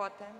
Potem.